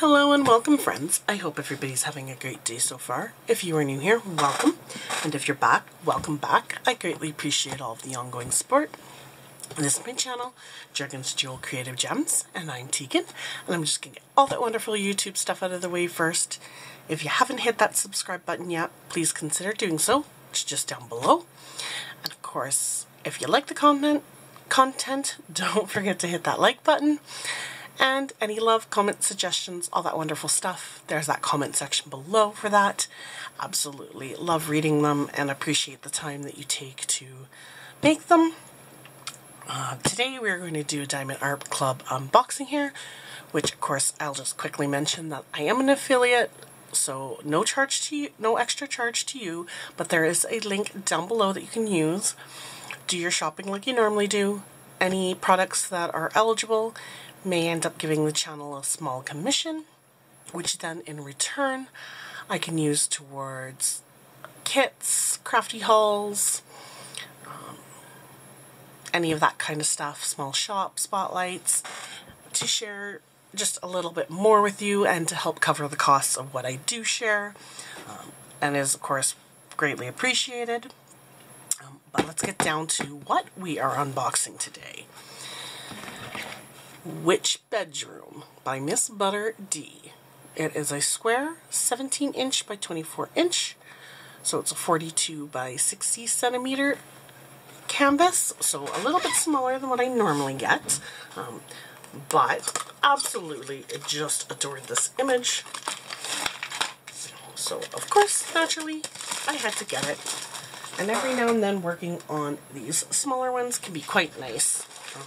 Hello and welcome friends. I hope everybody's having a great day so far. If you are new here, welcome. And if you're back, welcome back. I greatly appreciate all of the ongoing support. This is my channel, Dragonsjewel Creative Gems, and I'm Tegan, and I'm just gonna get all that wonderful YouTube stuff out of the way first. If you haven't hit that subscribe button yet, please consider doing so. It's just down below. And of course, if you like the content, content, don't forget to hit that like button. And any love, comments, suggestions, all that wonderful stuff, there's that comment section below for that. Absolutely love reading them and appreciate the time that you take to make them. Uh, today we're going to do a Diamond Art Club unboxing here, which of course I'll just quickly mention that I am an affiliate, so no charge to you, no extra charge to you, but there is a link down below that you can use. Do your shopping like you normally do. Any products that are eligible, may end up giving the channel a small commission, which then in return I can use towards kits, crafty hauls, um, any of that kind of stuff, small shop spotlights, to share just a little bit more with you and to help cover the costs of what I do share, um, and is of course greatly appreciated. Um, but let's get down to what we are unboxing today. Witch Bedroom by Miss Butter D. It is a square 17 inch by 24 inch, so it's a 42 by 60 centimeter canvas, so a little bit smaller than what I normally get, um, but absolutely just adored this image. So of course, naturally, I had to get it. And every now and then working on these smaller ones can be quite nice. Um,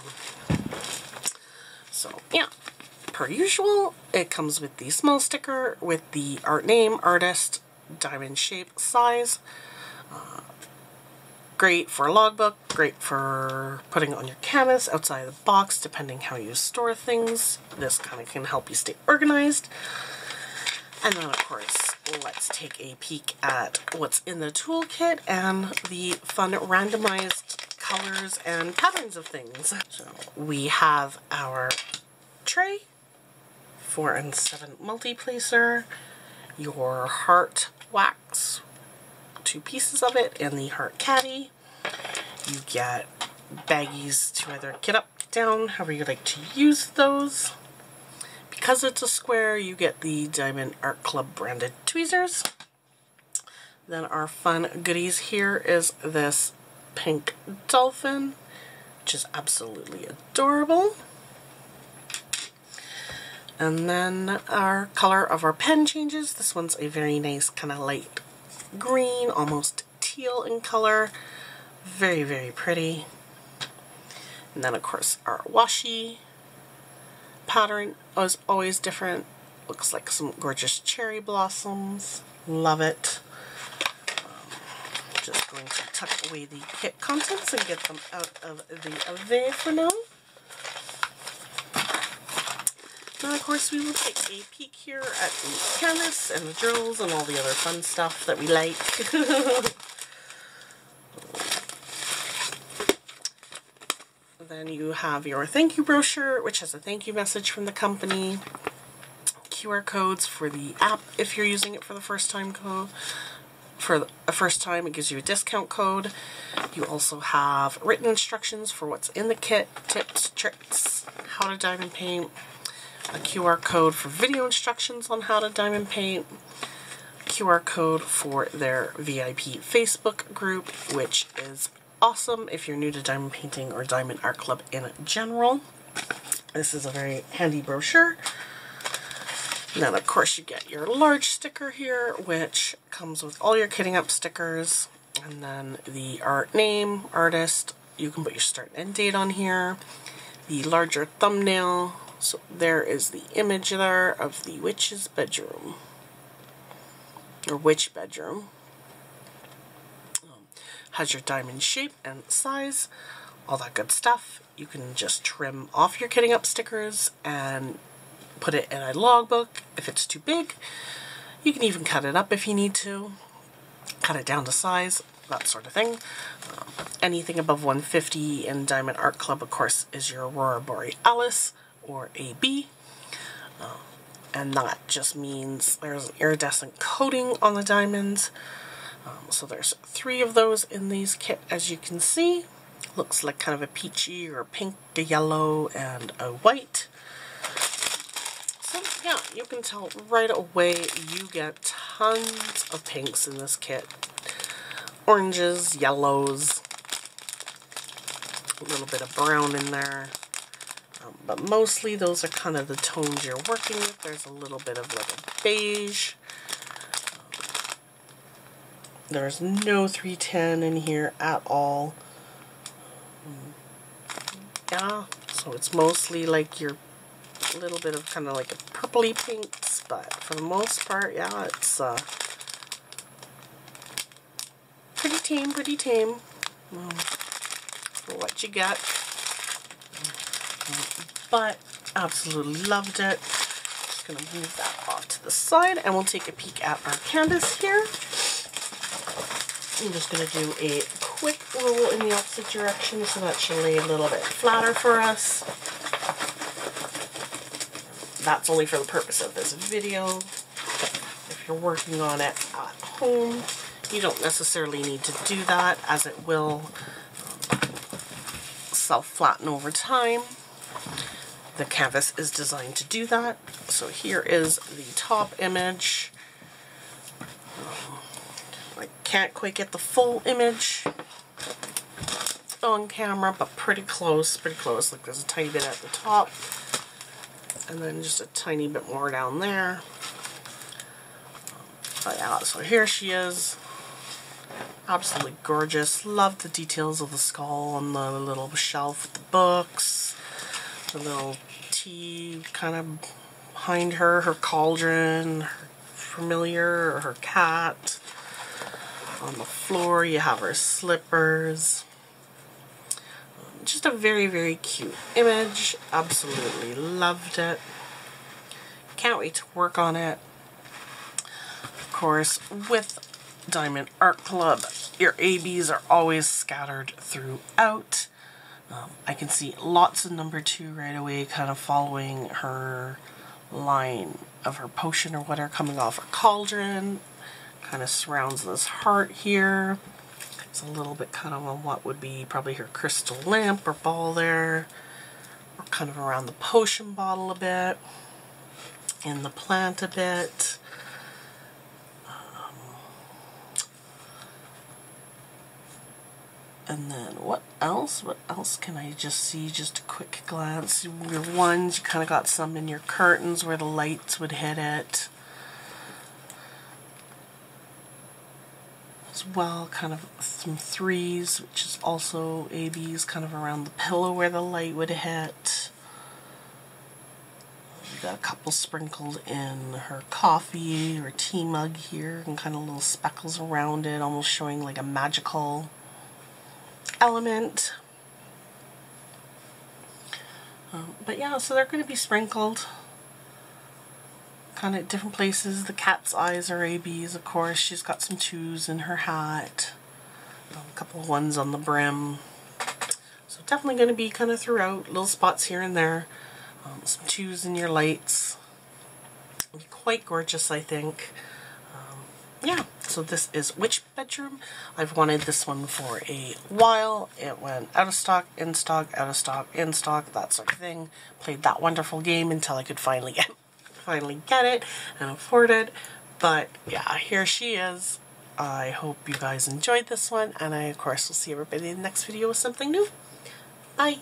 yeah, per usual, it comes with the small sticker with the art name, artist, diamond shape, size. Uh, great for a logbook, great for putting on your canvas outside of the box, depending how you store things. This kind of can help you stay organized. And then, of course, let's take a peek at what's in the toolkit and the fun randomized colors and patterns of things. So we have our tray, 4 and 7 multi-placer, your heart wax, two pieces of it, and the heart caddy. You get baggies to either get up, down, however you like to use those. Because it's a square, you get the Diamond Art Club branded tweezers. Then our fun goodies here is this pink dolphin, which is absolutely adorable. And then our color of our pen changes. This one's a very nice kind of light green, almost teal in color. Very, very pretty. And then of course our washi pattern is always different. Looks like some gorgeous cherry blossoms. Love it just going to tuck away the kit contents and get them out of the oven for now. Now, of course, we will take a peek here at the canvas and the drills and all the other fun stuff that we like. then you have your thank you brochure, which has a thank you message from the company. QR codes for the app if you're using it for the first time code for a first time. It gives you a discount code. You also have written instructions for what's in the kit, tips, tricks, how to diamond paint, a QR code for video instructions on how to diamond paint, QR code for their VIP Facebook group, which is awesome if you're new to diamond painting or diamond art club in general. This is a very handy brochure. Then of course you get your large sticker here, which comes with all your kitting up stickers. And then the art name, artist, you can put your start and end date on here. The larger thumbnail, so there is the image there of the witch's bedroom. Or witch bedroom. Um, has your diamond shape and size, all that good stuff. You can just trim off your kitting up stickers and put it in a logbook if it's too big. You can even cut it up if you need to, cut it down to size, that sort of thing. Um, anything above 150 in Diamond Art Club, of course, is your Aurora Borealis or AB. Uh, and that just means there's an iridescent coating on the diamonds. Um, so there's three of those in these kit as you can see. Looks like kind of a peachy or pink, a yellow, and a white. So yeah, you can tell right away you get tons of pinks in this kit. Oranges, yellows, a little bit of brown in there. Um, but mostly those are kind of the tones you're working with. There's a little bit of like a beige. There's no 310 in here at all. Yeah, so it's mostly like your little bit of kind of like a purpley pinks, but for the most part, yeah, it's uh, pretty tame, pretty tame. For what you got. But absolutely loved it. I'm just gonna move that off to the side and we'll take a peek at our canvas here. I'm just gonna do a quick roll in the opposite direction so that should lay a little bit flatter for us. That's only for the purpose of this video. If you're working on it at home, you don't necessarily need to do that as it will um, self-flatten over time. The canvas is designed to do that. So here is the top image. I can't quite get the full image on camera, but pretty close, pretty close. Like there's a tiny bit at the top, and then just a tiny bit more down there. But yeah, so here she is. Absolutely gorgeous. Love the details of the skull on the little shelf with the books. The little tea kind of behind her, her cauldron, her familiar, or her cat. On the floor you have her slippers. Just a very, very cute image. Absolutely loved it. Can't wait to work on it. Of course, with Diamond Art Club. Your ABs are always scattered throughout. Um, I can see lots of number two right away kind of following her line of her potion or whatever coming off her cauldron. Kind of surrounds this heart here. It's a little bit kind of on what would be probably her crystal lamp or ball there. Or kind of around the potion bottle a bit. In the plant a bit. And then what else? What else can I just see? Just a quick glance. Your ones, you kind of got some in your curtains where the lights would hit it. As well, kind of some threes, which is also ABs, kind of around the pillow where the light would hit. Got a couple sprinkled in her coffee or tea mug here, and kind of little speckles around it, almost showing like a magical element. Um, but yeah, so they're going to be sprinkled kind of different places. The cat's eyes are ABs, of course. She's got some twos in her hat. Um, a couple of ones on the brim. So definitely going to be kind of throughout. Little spots here and there. Um, some twos in your lights. Be Quite gorgeous, I think yeah, so this is Witch Bedroom. I've wanted this one for a while. It went out of stock, in stock, out of stock, in stock, that sort of thing. Played that wonderful game until I could finally get finally get it and afford it. But yeah, here she is. I hope you guys enjoyed this one, and I of course will see everybody in the next video with something new. Bye!